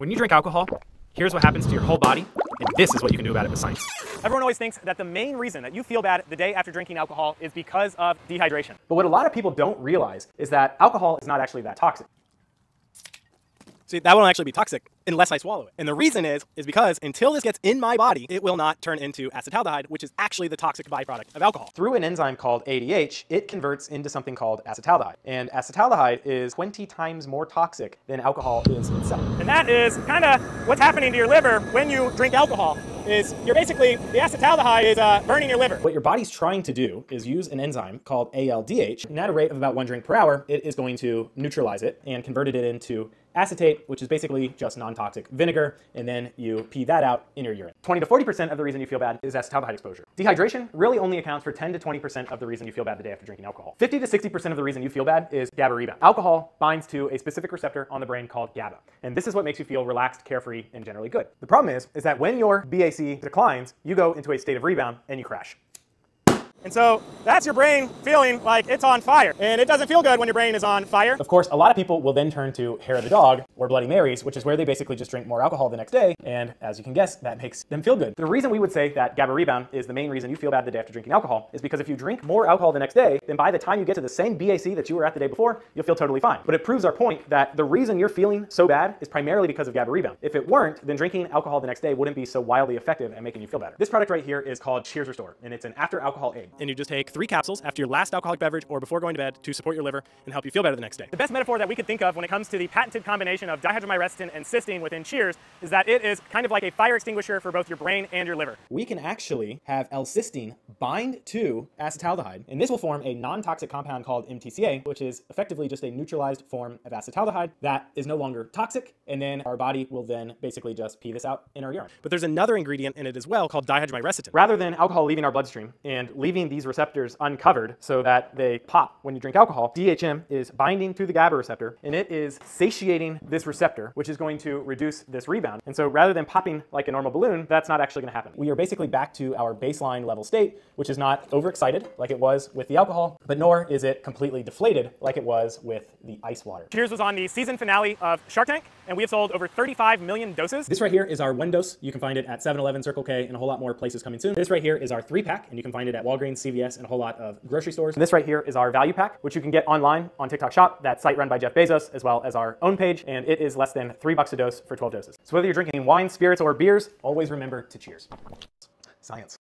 When you drink alcohol, here's what happens to your whole body, and this is what you can do about it with science. Everyone always thinks that the main reason that you feel bad the day after drinking alcohol is because of dehydration. But what a lot of people don't realize is that alcohol is not actually that toxic. See, that won't actually be toxic unless I swallow it. And the reason is, is because until this gets in my body, it will not turn into acetaldehyde, which is actually the toxic byproduct of alcohol. Through an enzyme called ADH, it converts into something called acetaldehyde. And acetaldehyde is 20 times more toxic than alcohol is itself. And that is kind of what's happening to your liver when you drink alcohol is you're basically, the acetaldehyde is uh, burning your liver. What your body's trying to do is use an enzyme called ALDH, and at a rate of about one drink per hour, it is going to neutralize it and convert it into acetate, which is basically just non-toxic vinegar, and then you pee that out in your urine. 20 to 40% of the reason you feel bad is acetaldehyde exposure. Dehydration really only accounts for 10 to 20% of the reason you feel bad the day after drinking alcohol. 50 to 60% of the reason you feel bad is GABA rebound. Alcohol binds to a specific receptor on the brain called GABA, and this is what makes you feel relaxed, carefree, and generally good. The problem is, is that when your BAC declines, you go into a state of rebound and you crash. And so that's your brain feeling like it's on fire. And it doesn't feel good when your brain is on fire. Of course, a lot of people will then turn to hair of the dog or Bloody Marys, which is where they basically just drink more alcohol the next day. And as you can guess, that makes them feel good. The reason we would say that GABA rebound is the main reason you feel bad the day after drinking alcohol is because if you drink more alcohol the next day, then by the time you get to the same BAC that you were at the day before, you'll feel totally fine. But it proves our point that the reason you're feeling so bad is primarily because of GABA rebound. If it weren't, then drinking alcohol the next day wouldn't be so wildly effective at making you feel better. This product right here is called Cheers Restore, and it's an after alcohol aid. And you just take three capsules after your last alcoholic beverage or before going to bed to support your liver and help you feel better the next day. The best metaphor that we could think of when it comes to the patented combination of dihydromyricetin and cysteine within Cheers is that it is kind of like a fire extinguisher for both your brain and your liver. We can actually have L-cysteine bind to acetaldehyde, and this will form a non-toxic compound called MTCA, which is effectively just a neutralized form of acetaldehyde that is no longer toxic, and then our body will then basically just pee this out in our urine. But there's another ingredient in it as well called dihydromyricetin. Rather than alcohol leaving our bloodstream and leaving these receptors uncovered so that they pop when you drink alcohol, DHM is binding to the GABA receptor and it is satiating this receptor, which is going to reduce this rebound. And so rather than popping like a normal balloon, that's not actually going to happen. We are basically back to our baseline level state, which is not overexcited like it was with the alcohol, but nor is it completely deflated like it was with the ice water. Cheers was on the season finale of Shark Tank, and we have sold over 35 million doses. This right here is our one dose. You can find it at 7-Eleven, Circle K, and a whole lot more places coming soon. This right here is our three pack, and you can find it at Walgreens, CVS, and a whole lot of grocery stores. And this right here is our value pack, which you can get online on TikTok Shop, that site run by Jeff Bezos, as well as our own page, and it is less than three bucks a dose for 12 doses. So whether you're drinking wine, spirits, or beers, always remember to cheers. Science.